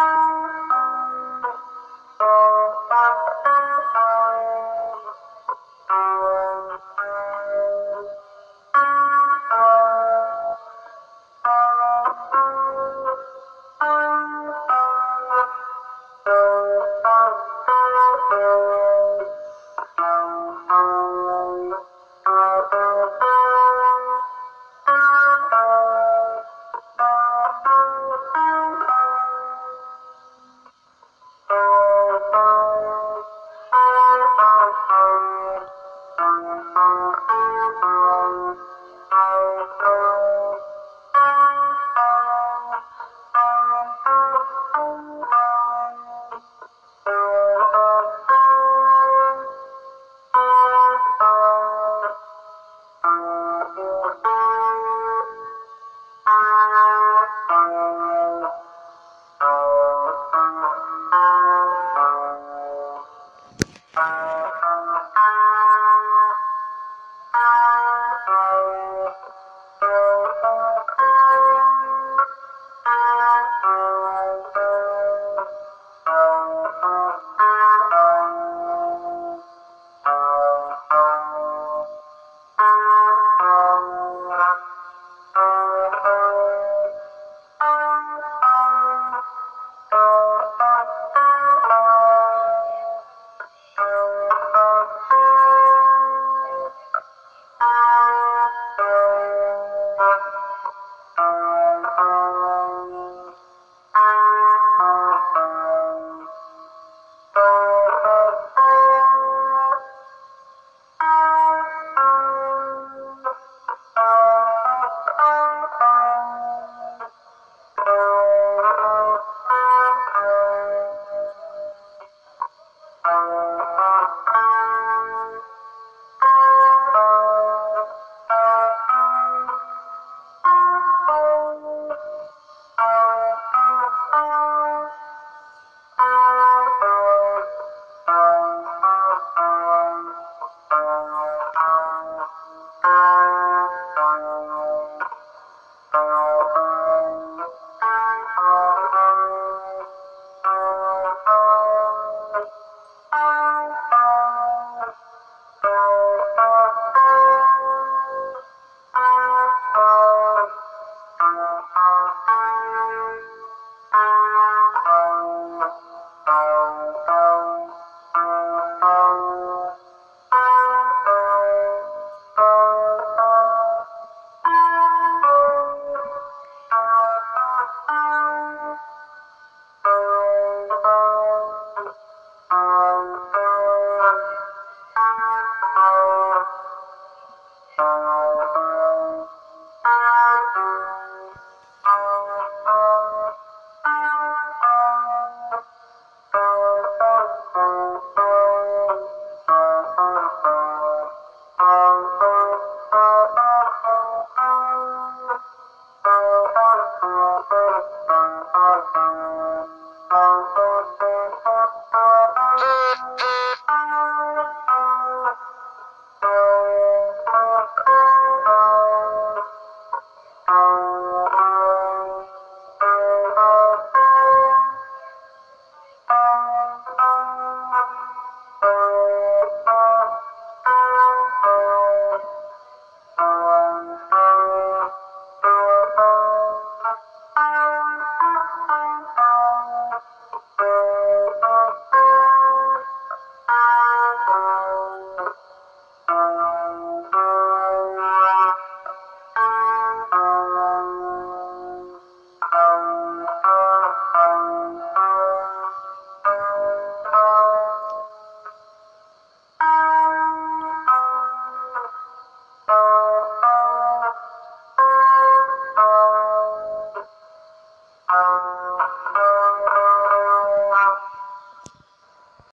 Bye.